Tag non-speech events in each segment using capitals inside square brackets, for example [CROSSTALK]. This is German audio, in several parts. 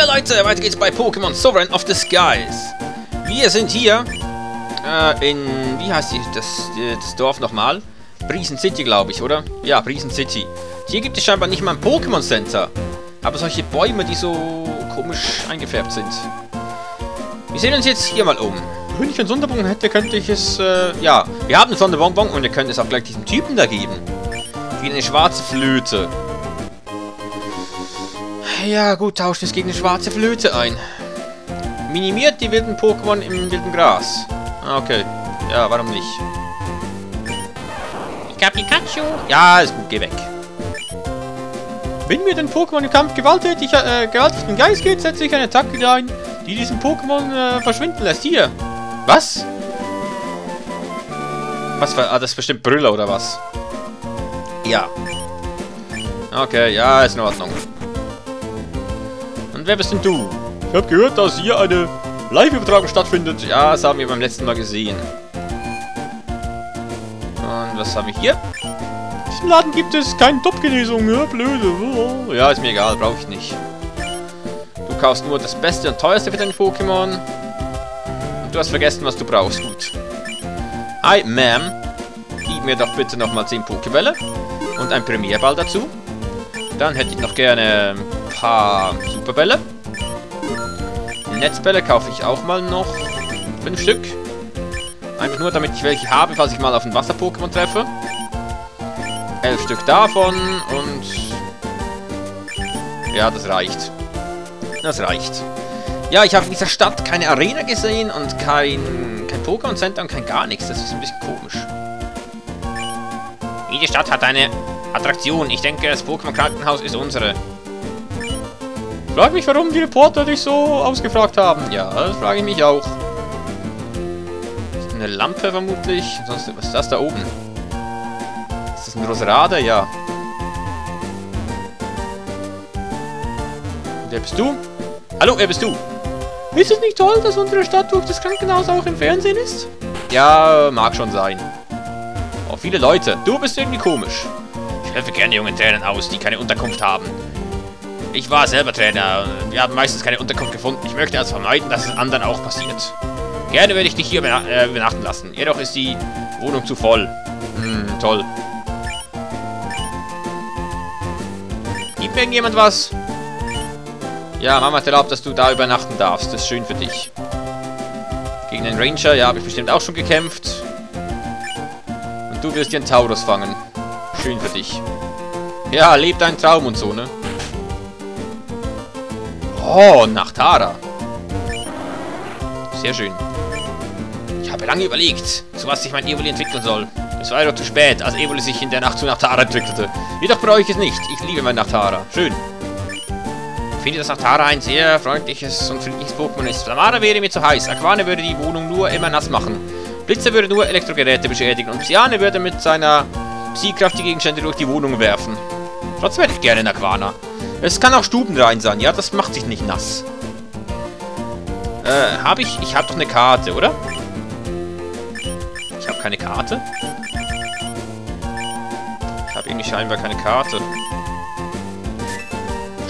Hallo Leute, weiter geht's bei Pokémon Sovereign of the Skies. Wir sind hier äh, in, wie heißt die, das, das Dorf nochmal? Briesen City, glaube ich, oder? Ja, Briesen City. Hier gibt es scheinbar nicht mal ein Pokémon Center. Aber solche Bäume, die so komisch eingefärbt sind. Wir sehen uns jetzt hier mal um. Wenn ich einen Sonderbonbon hätte, könnte ich es, äh, ja. Wir haben einen Sonderbonbon und wir können es auch gleich diesem Typen da geben. Wie eine schwarze Flöte. Ja, gut, tauschen es gegen eine schwarze Flöte ein. Minimiert die wilden Pokémon im wilden Gras. Ah, okay. Ja, warum nicht? Pika Pikachu. Ja, ist gut, geh weg. Wenn mir den Pokémon im Kampf gewalttätig, äh, gewaltig den Geist geht, setze ich eine Attacke ein, die diesen Pokémon äh, verschwinden lässt. Hier. Was? Was war... Ah, das ist bestimmt Brüller oder was? Ja. Okay, ja, ist in Ordnung. Und wer bist denn du? Ich habe gehört, dass hier eine Live-Übertragung stattfindet. Ja, das haben wir beim letzten Mal gesehen. Und was haben wir hier? In diesem Laden gibt es keine Top-Genesung. Ja, blöde. Ja, ist mir egal, brauche ich nicht. Du kaufst nur das Beste und Teuerste für deine Pokémon. Und du hast vergessen, was du brauchst. Gut. Hi, Ma'am. Gib mir doch bitte nochmal 10 Pokébälle. Und ein Premierball dazu. Dann hätte ich noch gerne ein paar Superbälle. Netzbälle kaufe ich auch mal noch. Fünf Stück. Einfach nur, damit ich welche habe, falls ich mal auf ein Wasser-Pokémon treffe. Elf Stück davon und... Ja, das reicht. Das reicht. Ja, ich habe in dieser Stadt keine Arena gesehen und kein, kein Pokémon-Center und kein gar nichts. Das ist ein bisschen komisch. Jede Stadt hat eine Attraktion. Ich denke, das Pokémon-Krankenhaus ist unsere. Frag mich, warum die Reporter dich so ausgefragt haben. Ja, das frage ich mich auch. Eine Lampe vermutlich. Sonst, was ist das da oben? Ist das ein Rosarade? Ja. Wer bist du? Hallo, wer bist du? Ist es nicht toll, dass unsere Stadt durch das Krankenhaus auch im Fernsehen ist? Ja, mag schon sein. Oh, viele Leute. Du bist irgendwie komisch. Ich helfe gerne jungen Trainern aus, die keine Unterkunft haben. Ich war selber Trainer wir haben meistens keine Unterkunft gefunden. Ich möchte also vermeiden, dass es anderen auch passiert. Gerne würde ich dich hier äh, übernachten lassen. Jedoch ist die Wohnung zu voll. Hm, toll. Gibt mir irgendjemand was? Ja, Mama hat erlaubt, dass du da übernachten darfst. Das ist schön für dich. Gegen den Ranger, ja, habe ich bestimmt auch schon gekämpft. Und du wirst dir einen Taurus fangen. Schön für dich. Ja, leb deinen Traum und so, ne? Oh, Nachtara. Sehr schön. Ich habe lange überlegt, zu was sich mein Evoli entwickeln soll. Es war jedoch zu spät, als Evoli sich in der Nacht zu Nachtara entwickelte. Jedoch bereue ich es nicht. Ich liebe mein Nachtara. Schön. Ich finde, dass Nachtara ein sehr freundliches und friedliches Pokémon ist. Flamara wäre mir zu heiß. Aquane würde die Wohnung nur immer nass machen. Blitze würde nur Elektrogeräte beschädigen. Und Psyane würde mit seiner Psykraft die Gegenstände durch die Wohnung werfen. Trotzdem hätte ich gerne einen Aquana. Es kann auch Stuben rein sein, ja, das macht sich nicht nass. Äh, habe ich... Ich habe doch eine Karte, oder? Ich habe keine Karte? Ich habe irgendwie scheinbar keine Karte.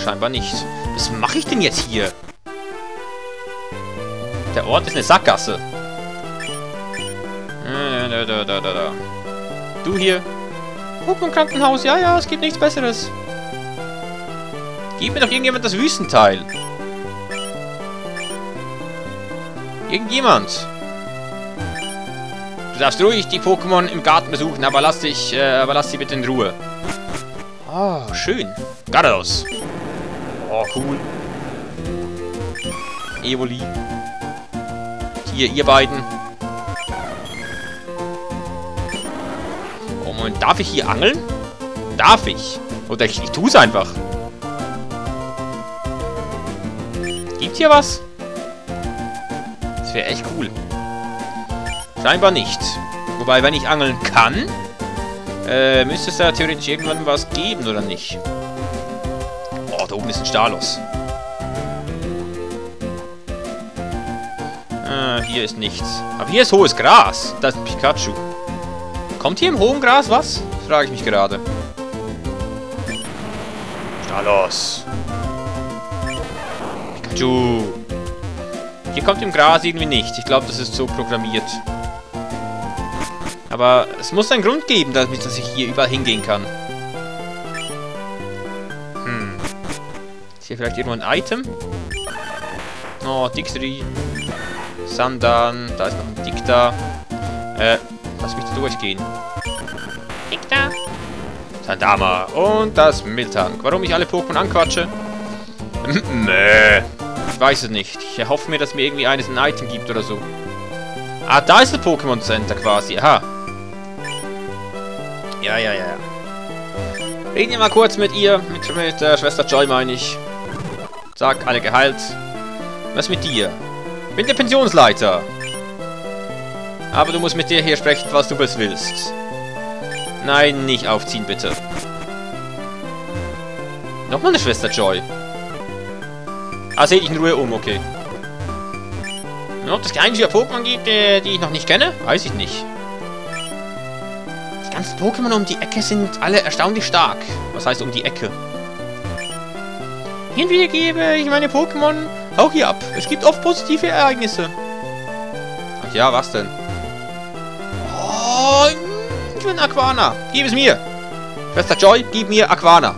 Scheinbar nicht. Was mache ich denn jetzt hier? Der Ort ist eine Sackgasse. Da, da, da, da, da. Du hier. Pokémon-Krankenhaus. Ja, ja, es gibt nichts Besseres. Gib mir doch irgendjemand das Wüstenteil. Irgendjemand. Du darfst ruhig die Pokémon im Garten besuchen, aber lass dich, äh, aber lass sie bitte in Ruhe. Oh, schön. Garados. Oh, cool. Evoli. Hier, ihr beiden. Oh, Moment. Darf ich hier angeln? Darf ich? Oder ich, ich tue es einfach. Hier was? Das wäre echt cool. Scheinbar nicht. Wobei, wenn ich angeln kann, äh, müsste es da theoretisch irgendwann was geben, oder nicht? Oh, da oben ist ein Stalos. Ah, hier ist nichts. Aber hier ist hohes Gras. Da ist Pikachu. Kommt hier im hohen Gras was? Frage ich mich gerade. Stalos. Du. Hier kommt im Gras irgendwie nicht. Ich glaube, das ist so programmiert. Aber es muss einen Grund geben, damit dass ich hier überall hingehen kann. Hm. Ist hier vielleicht irgendwo ein Item? Oh, Dixery. Sandan. Da ist noch ein Dicta. Äh, lass mich da durchgehen. Dicta. Sandama. Und das Miltank. Warum ich alle Pokémon anquatsche? [LAUGHS] Mäh. Ich weiß es nicht. Ich erhoffe mir, dass mir irgendwie eines ein Item gibt oder so. Ah, da ist das Pokémon Center quasi. Aha. Ja, ja, ja. Reden wir mal kurz mit ihr. Mit, mit der Schwester Joy, meine ich. Sag, alle geheilt. Was mit dir? Bin der Pensionsleiter. Aber du musst mit dir hier sprechen, was du willst. Nein, nicht aufziehen, bitte. Nochmal eine Schwester Joy. Ah, seh dich in Ruhe um, okay. Ob es einzige Pokémon gibt, die, die ich noch nicht kenne? Weiß ich nicht. Die ganzen Pokémon um die Ecke sind alle erstaunlich stark. Was heißt um die Ecke? Wieder gebe ich meine Pokémon auch hier ab. Es gibt oft positive Ereignisse. Ach ja, was denn? Oh, ich will Aquana. Gib es mir. Schwester Joy, gib mir Aquana.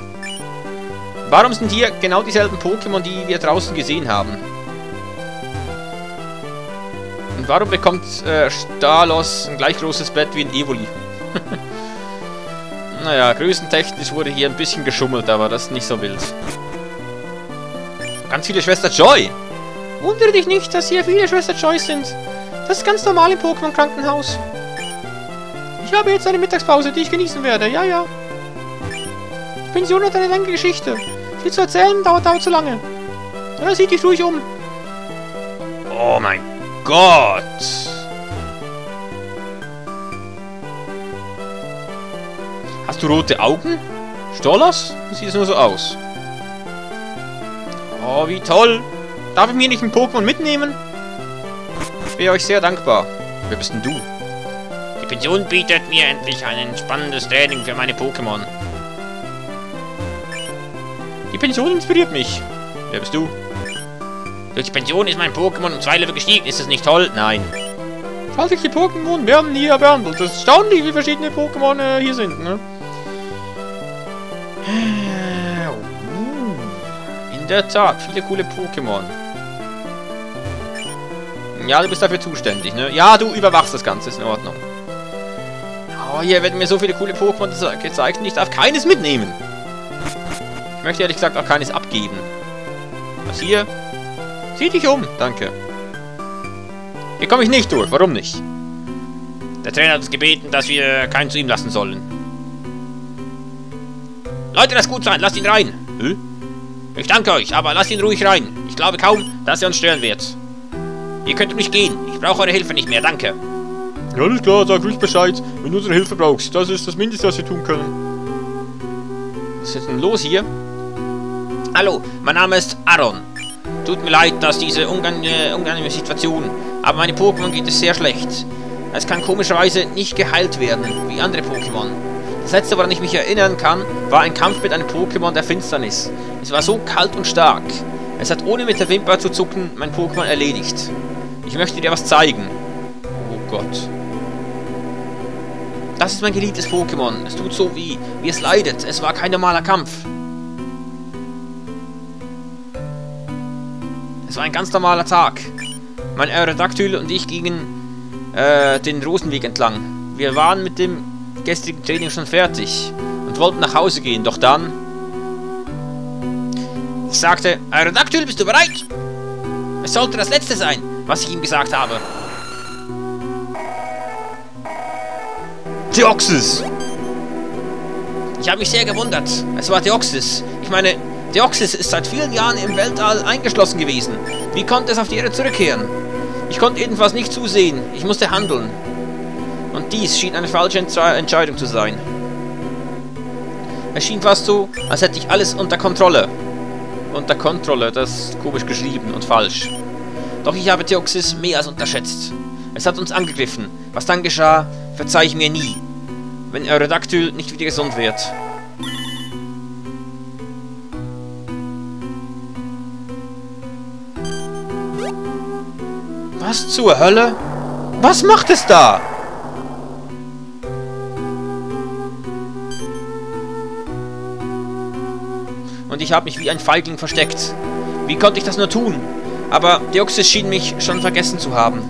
Warum sind hier genau dieselben Pokémon, die wir draußen gesehen haben? Und warum bekommt äh, Stalos ein gleich großes Bett wie ein Evoli? [LAUGHS] naja, größentechnisch wurde hier ein bisschen geschummelt, aber das ist nicht so wild. Ganz viele Schwester Joy! Wundere dich nicht, dass hier viele Schwester Joy sind. Das ist ganz normal im Pokémon-Krankenhaus. Ich habe jetzt eine Mittagspause, die ich genießen werde. Ja, ja. Pension hat eine lange Geschichte. Viel zu erzählen dauert dauert zu lange. Ja, sieh dich ruhig um. Oh mein Gott. Hast du rote Augen? Stollers? Sieht es nur so aus? Oh, wie toll. Darf ich mir nicht ein Pokémon mitnehmen? Ich wäre euch sehr dankbar. Wer bist denn du? Die Pension bietet mir endlich ein spannendes Training für meine Pokémon. Pension inspiriert mich. Wer bist du? Durch die Pension ist mein Pokémon um zwei Level gestiegen. Ist das nicht toll? Nein. die Pokémon werden hier behandelt. Das ist erstaunlich, wie verschiedene Pokémon äh, hier sind, ne? Uh, in der Tat, viele coole Pokémon. Ja, du bist dafür zuständig, ne? Ja, du überwachst das Ganze, ist in Ordnung. Oh, hier werden mir so viele coole Pokémon gezeigt und ich darf keines mitnehmen. Ich möchte ehrlich gesagt auch keines abgeben. Was hier? Sieh dich um, danke. Hier komme ich nicht durch, warum nicht? Der Trainer hat uns gebeten, dass wir keinen zu ihm lassen sollen. Leute, das gut sein, lasst ihn rein. Hä? Ich danke euch, aber lasst ihn ruhig rein. Ich glaube kaum, dass er uns stören wird. Ihr könnt ruhig gehen. Ich brauche eure Hilfe nicht mehr, danke. Ja, alles klar, sag ruhig Bescheid, wenn du unsere Hilfe brauchst. Das ist das Mindeste, was wir tun können. Was ist denn los hier? Hallo, mein Name ist Aaron. Tut mir leid, dass diese unangenehme Situation, aber meine Pokémon geht es sehr schlecht. Es kann komischerweise nicht geheilt werden, wie andere Pokémon. Das letzte, woran ich mich erinnern kann, war ein Kampf mit einem Pokémon der Finsternis. Es war so kalt und stark. Es hat ohne mit der Wimper zu zucken mein Pokémon erledigt. Ich möchte dir was zeigen. Oh Gott. Das ist mein geliebtes Pokémon. Es tut so wie, wie es leidet. Es war kein normaler Kampf. Es war ein ganz normaler Tag. Mein Aerodactyl und ich gingen äh, den Rosenweg entlang. Wir waren mit dem gestrigen Training schon fertig und wollten nach Hause gehen, doch dann... Ich sagte, Aerodactyl, bist du bereit? Es sollte das Letzte sein, was ich ihm gesagt habe. Deoxys! Ich habe mich sehr gewundert. Es war Deoxys. Ich meine, Deoxys ist seit vielen Jahren im Weltall eingeschlossen gewesen. Wie konnte es auf die Erde zurückkehren? Ich konnte jedenfalls nicht zusehen. Ich musste handeln. Und dies schien eine falsche Entscheidung zu sein. Es schien fast so, als hätte ich alles unter Kontrolle. Unter Kontrolle, das ist komisch geschrieben und falsch. Doch ich habe Deoxys mehr als unterschätzt. Es hat uns angegriffen. Was dann geschah, verzeih ich mir nie. Wenn Aerodactyl nicht wieder gesund wird. Was zur Hölle? Was macht es da? Und ich habe mich wie ein Feigling versteckt. Wie konnte ich das nur tun? Aber Deoxys schien mich schon vergessen zu haben.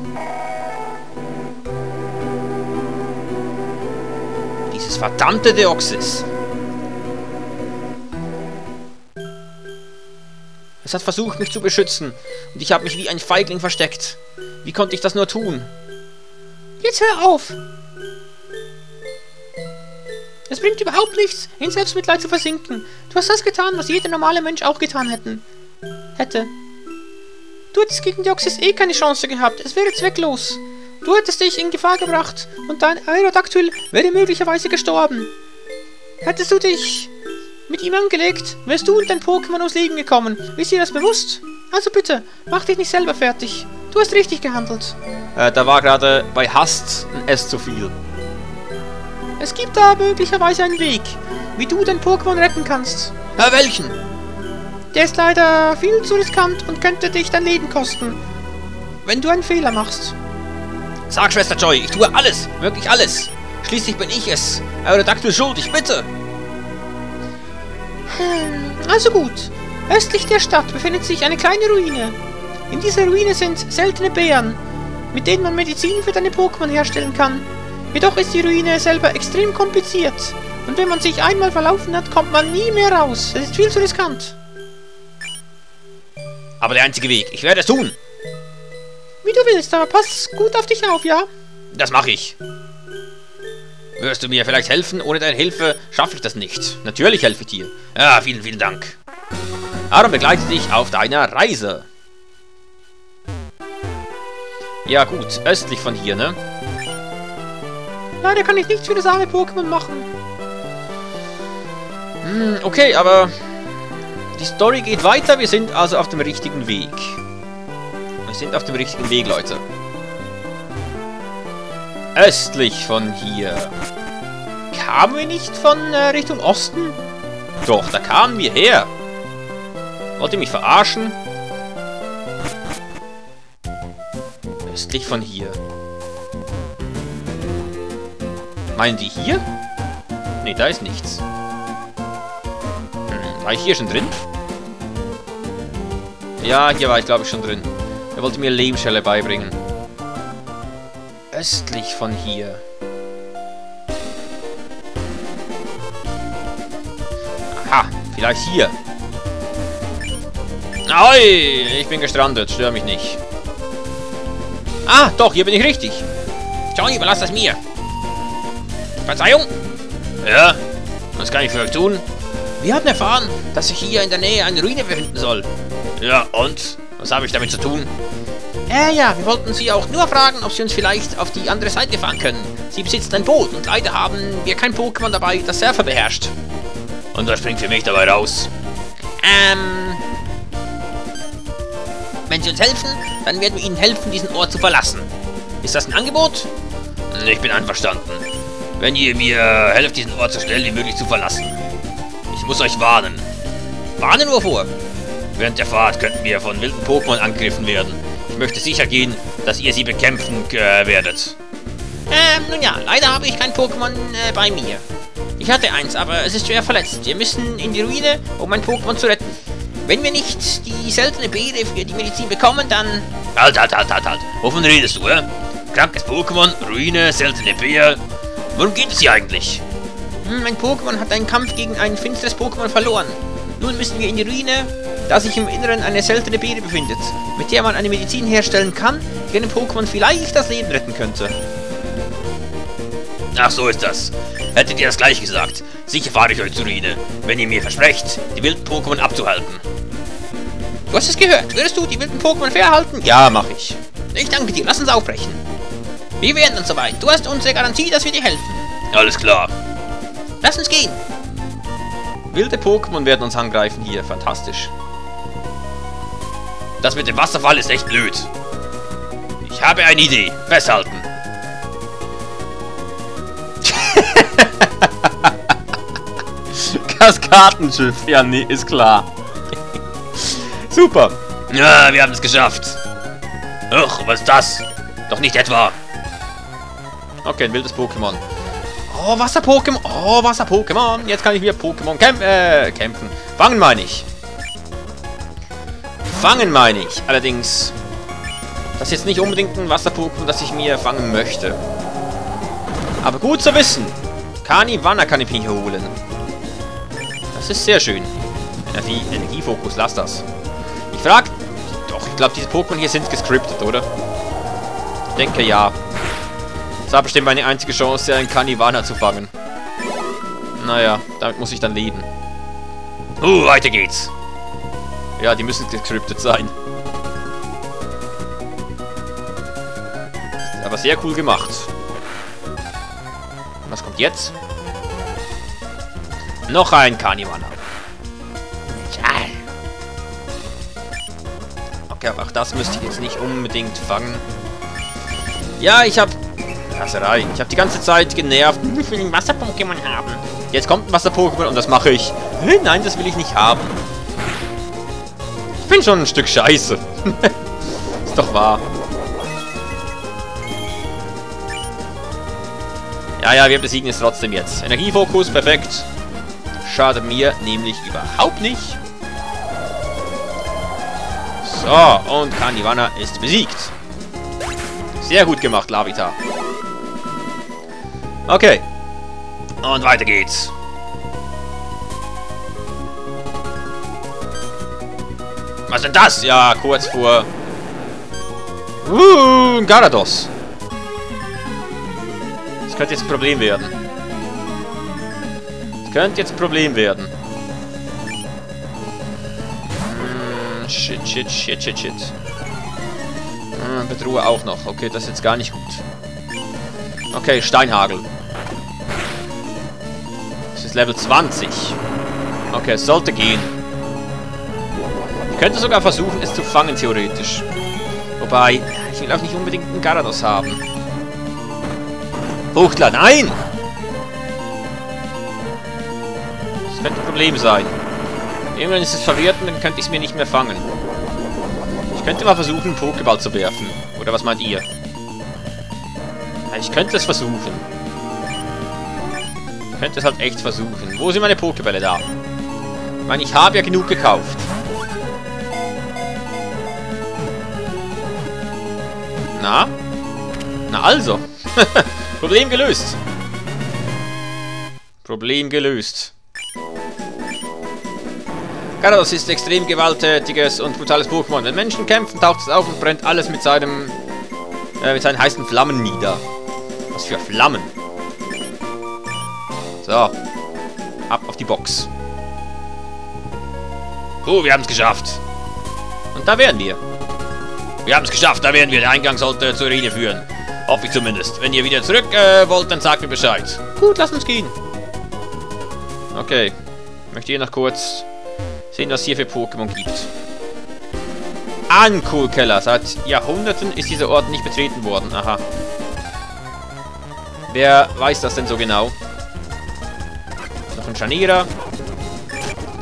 Dieses verdammte Deoxys. Es hat versucht, mich zu beschützen. Und ich habe mich wie ein Feigling versteckt. Wie konnte ich das nur tun? Jetzt hör auf! Es bringt überhaupt nichts, in Selbstmitleid zu versinken. Du hast das getan, was jeder normale Mensch auch getan hätten. hätte. Du hättest gegen Deoxys eh keine Chance gehabt. Es wäre zwecklos. Du hättest dich in Gefahr gebracht und dein Aerodactyl wäre möglicherweise gestorben. Hättest du dich mit ihm angelegt, wärst du und dein Pokémon ums Leben gekommen. Ist dir das bewusst? Also bitte, mach dich nicht selber fertig. Du hast richtig gehandelt. Äh, da war gerade bei Hast ein S zu viel. Es gibt da möglicherweise einen Weg, wie du dein Pokémon retten kannst. Äh, welchen? Der ist leider viel zu riskant und könnte dich dein Leben kosten, wenn du einen Fehler machst. Sag, Schwester Joy, ich tue alles, wirklich alles. Schließlich bin ich es. Aerodactyl schuldig, bitte. Hm, also gut. Östlich der Stadt befindet sich eine kleine Ruine. In dieser Ruine sind seltene Bären, mit denen man Medizin für deine Pokémon herstellen kann. Jedoch ist die Ruine selber extrem kompliziert. Und wenn man sich einmal verlaufen hat, kommt man nie mehr raus. Es ist viel zu riskant. Aber der einzige Weg. Ich werde es tun. Wie du willst, aber pass gut auf dich auf, ja? Das mache ich. Wirst du mir vielleicht helfen? Ohne deine Hilfe schaffe ich das nicht. Natürlich helfe ich dir. Ja, vielen, vielen Dank. Aaron begleitet dich auf deiner Reise. Ja gut, östlich von hier, ne? Leider kann ich nichts für das arme Pokémon machen. Hm, okay, aber die Story geht weiter. Wir sind also auf dem richtigen Weg. Wir sind auf dem richtigen Weg, Leute. Östlich von hier. Kamen wir nicht von äh, Richtung Osten? Doch, da kamen wir her. Wollt ihr mich verarschen? Östlich von hier. Meinen die hier? Ne, da ist nichts. Hm, war ich hier schon drin? Ja, hier war ich glaube ich schon drin. Er wollte mir Lehmschelle beibringen. Östlich von hier. Aha, vielleicht hier. Oi, ich bin gestrandet, stör mich nicht. Ah, doch, hier bin ich richtig. Johnny, überlass das mir. Verzeihung? Ja, was kann ich für euch tun? Wir hatten erfahren, dass sich hier in der Nähe eine Ruine befinden soll. Ja, und? Was habe ich damit zu tun? Äh, ja, wir wollten Sie auch nur fragen, ob Sie uns vielleicht auf die andere Seite fahren können. Sie besitzen ein Boot und leider haben wir kein Pokémon dabei, das Surfer beherrscht. Und was springt für mich dabei raus? Ähm... Wenn Sie uns helfen, dann werden wir Ihnen helfen, diesen Ort zu verlassen. Ist das ein Angebot? Ich bin einverstanden. Wenn ihr mir helft, diesen Ort so schnell wie möglich zu verlassen. Ich muss euch warnen. Warnen wovor? Während der Fahrt könnten wir von wilden Pokémon angegriffen werden. Ich möchte sicher gehen, dass ihr sie bekämpfen äh, werdet. Ähm, nun ja, leider habe ich kein Pokémon äh, bei mir. Ich hatte eins, aber es ist schwer verletzt. Wir müssen in die Ruine, um mein Pokémon zu retten. Wenn wir nicht die seltene Beere für die Medizin bekommen, dann... Halt, halt, halt, halt, halt. Wovon redest du, äh? Krankes Pokémon, Ruine, seltene Beere. Worum geht es hier eigentlich? Hm, mein Pokémon hat einen Kampf gegen ein finsteres Pokémon verloren. Nun müssen wir in die Ruine, da sich im Inneren eine seltene Beere befindet, mit der man eine Medizin herstellen kann, die einem Pokémon vielleicht das Leben retten könnte. Ach, so ist das. Hättet ihr das gleich gesagt. Sicher fahre ich euch zur Ruine, wenn ihr mir versprecht, die wilden Pokémon abzuhalten. Du hast es gehört. Würdest du die wilden Pokémon fernhalten? Ja, mach ich. Ich danke dir. Lass uns aufbrechen. Wir werden dann soweit. Du hast unsere Garantie, dass wir dir helfen. Alles klar. Lass uns gehen. Wilde Pokémon werden uns angreifen hier. Fantastisch. Das mit dem Wasserfall ist echt blöd. Ich habe eine Idee. Festhalten. [LAUGHS] Kaskadenschiff. Ja, nee, ist klar. Super. Ja, wir haben es geschafft. Ach, was ist das? Doch nicht etwa. Okay, ein wildes Pokémon. Oh, Wasser-Pokémon. Oh, Wasser-Pokémon. Jetzt kann ich wieder Pokémon kämp äh, kämpfen. Fangen meine ich. Fangen meine ich. Allerdings, das ist jetzt nicht unbedingt ein Wasser-Pokémon, das ich mir fangen möchte. Aber gut zu wissen. Kaniwana kann ich mir holen. Das ist sehr schön. Energie, Energiefokus, lass das. Ich frage... Doch, ich glaube, diese Pokémon hier sind gescriptet, oder? Ich denke, ja. Das war bestimmt meine einzige Chance, einen Kaniwana zu fangen. Naja, damit muss ich dann leben. Uh, weiter geht's. Ja, die müssen gescriptet sein. Aber sehr cool gemacht. Was kommt jetzt? Noch ein Kaniwana. Okay, aber auch das müsste ich jetzt nicht unbedingt fangen. Ja, ich habe... Rasserei. Ich habe die ganze Zeit genervt. Ich will ein Wasser-Pokémon haben. Jetzt kommt ein Wasser-Pokémon und das mache ich. Nein, das will ich nicht haben. Ich bin schon ein Stück scheiße. [LAUGHS] Ist doch wahr. Ja, ja, wir besiegen es trotzdem jetzt. Energiefokus, perfekt. Schadet mir nämlich überhaupt nicht. So, und Kaniwana ist besiegt. Sehr gut gemacht, Lavita. Okay. Und weiter geht's. Was ist denn das? Ja, kurz vor... Uh, ein Garados. Das könnte jetzt ein Problem werden. Das könnte jetzt ein Problem werden. Hm, shit, shit, shit, shit, shit. Hm, Bedrohe auch noch. Okay, das ist jetzt gar nicht gut. Okay, Steinhagel. Das ist Level 20. Okay, es sollte gehen. Ich könnte sogar versuchen, es zu fangen, theoretisch. Wobei, ich will auch nicht unbedingt einen Garados haben. Buchtler, nein! Das könnte ein Problem sein. Irgendwann ist es verwirrt und dann könnte ich es mir nicht mehr fangen. Ich könnte mal versuchen, einen Pokéball zu werfen. Oder was meint ihr? Ich könnte es versuchen. Ich könnte es halt echt versuchen. Wo sind meine Pokébälle da? Ich meine, ich habe ja genug gekauft. Na? Na also. [LAUGHS] Problem gelöst. Problem gelöst. Gyarados ist extrem gewalttätiges und brutales Pokémon. Wenn Menschen kämpfen, taucht es auf und brennt alles mit seinem äh, mit seinen heißen Flammen nieder. Was für Flammen. So. Ab auf die Box. Oh, wir haben es geschafft. Und da wären wir. Wir haben es geschafft, da wären wir. Der Eingang sollte zur Rede führen. Hoffe ich zumindest. Wenn ihr wieder zurück äh, wollt, dann sagt mir Bescheid. Gut, lass uns gehen. Okay. Möchte hier noch kurz sehen, was hier für Pokémon gibt. Ankohlkeller. Seit Jahrhunderten ist dieser Ort nicht betreten worden. Aha. Wer weiß das denn so genau? Noch ein Scharnierer.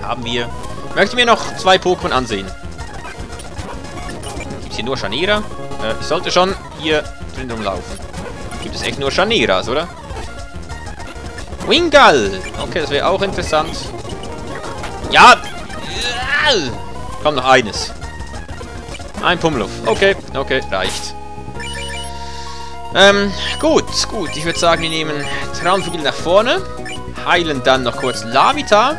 Haben wir. Möchte mir noch zwei Pokémon ansehen. Hier nur Scharnierer? Äh, ich sollte schon hier drin rumlaufen. Gibt es echt nur Scharnieras, oder? Wingal! Okay, das wäre auch interessant. Ja! Komm, noch eines. Ein Pummeluff. Okay, okay, reicht. Ähm, gut, gut. Ich würde sagen, wir nehmen Traumvogel nach vorne. Heilen dann noch kurz Lavita.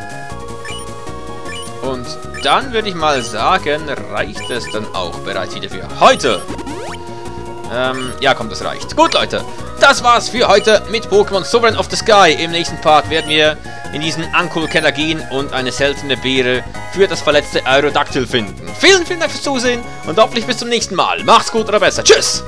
Und dann würde ich mal sagen, reicht es dann auch bereits wieder für heute. Ähm, ja, komm, das reicht. Gut, Leute. Das war's für heute mit Pokémon Sovereign of the Sky. Im nächsten Part werden wir in diesen Ankohl-Keller gehen und eine seltene Beere für das verletzte Aerodactyl finden. Vielen, vielen Dank fürs Zusehen und hoffentlich bis zum nächsten Mal. Macht's gut oder besser. Tschüss!